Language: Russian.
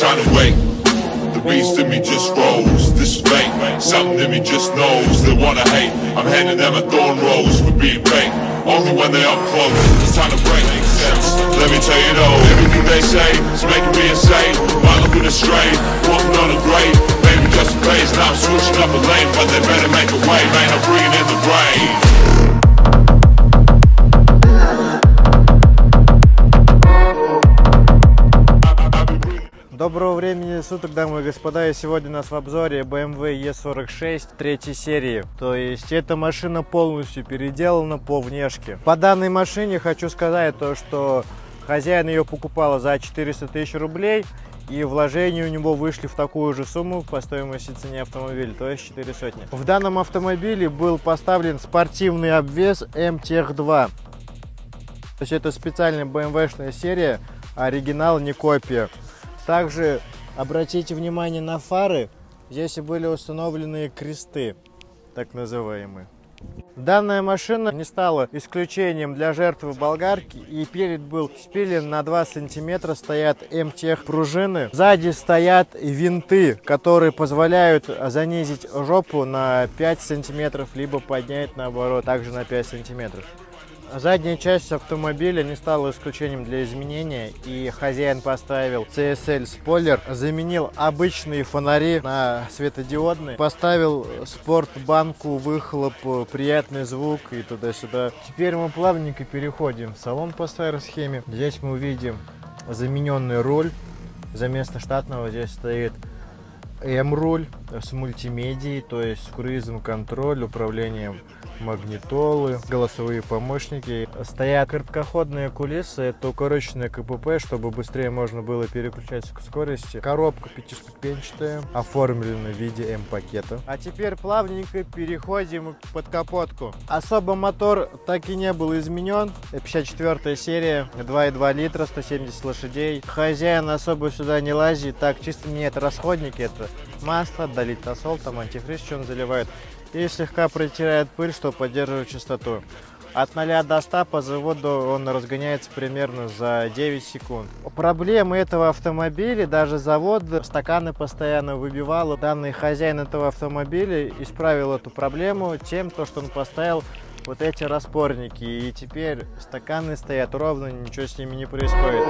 trying to wait. The beast in me just rose. This is fake. Something in me just knows they wanna hate. I'm handing them a thorn rose for being fake. Only when they up close. It's time to break. Sense. Let me tell you though, everything they say is making me insane. While looking astray, walking on a grave. Maybe just a phase. Now I'm switching up a lane, but they better make a way. Man, I'm bringing in the rain. Доброго времени суток, дамы и господа, и сегодня у нас в обзоре BMW E46 третьей серии. То есть эта машина полностью переделана по внешке. По данной машине хочу сказать то, что хозяин ее покупала за 400 тысяч рублей, и вложения у него вышли в такую же сумму по стоимости цене автомобиля, то есть 4 сотни. В данном автомобиле был поставлен спортивный обвес MTech-2. То есть это специальная BMW-шная серия, оригинал, не копия. Также обратите внимание на фары. Здесь и были установлены кресты, так называемые. Данная машина не стала исключением для жертвы болгарки. И перед был спилен на 2 сантиметра, стоят МТех пружины. Сзади стоят винты, которые позволяют занизить жопу на 5 сантиметров, либо поднять наоборот, также на 5 сантиметров. Задняя часть автомобиля не стала исключением для изменения, и хозяин поставил CSL спойлер, заменил обычные фонари на светодиодные, поставил спортбанку, выхлоп, приятный звук и туда-сюда. Теперь мы плавненько переходим в салон по старой схеме. Здесь мы увидим замененный руль. За место штатного здесь стоит М-руль с мультимедией, то есть с контроль, управлением магнитолы, голосовые помощники. Стоят короткоходные кулисы, это укороченное КПП, чтобы быстрее можно было переключать скорости. Коробка пятиступенчатая, оформлена в виде М-пакета. А теперь плавненько переходим под капотку. Особо мотор так и не был изменен. 54 серия, 2,2 литра, 170 лошадей. Хозяин особо сюда не лазит, так чисто не это расходники, это масло, долить тосол, там антифриз, что он заливает и слегка протирает пыль, чтобы поддерживать чистоту. От 0 до 100 по заводу он разгоняется примерно за 9 секунд. Проблемы этого автомобиля, даже завод стаканы постоянно выбивал. Данный хозяин этого автомобиля исправил эту проблему тем, то, что он поставил вот эти распорники. И теперь стаканы стоят ровно, ничего с ними не происходит.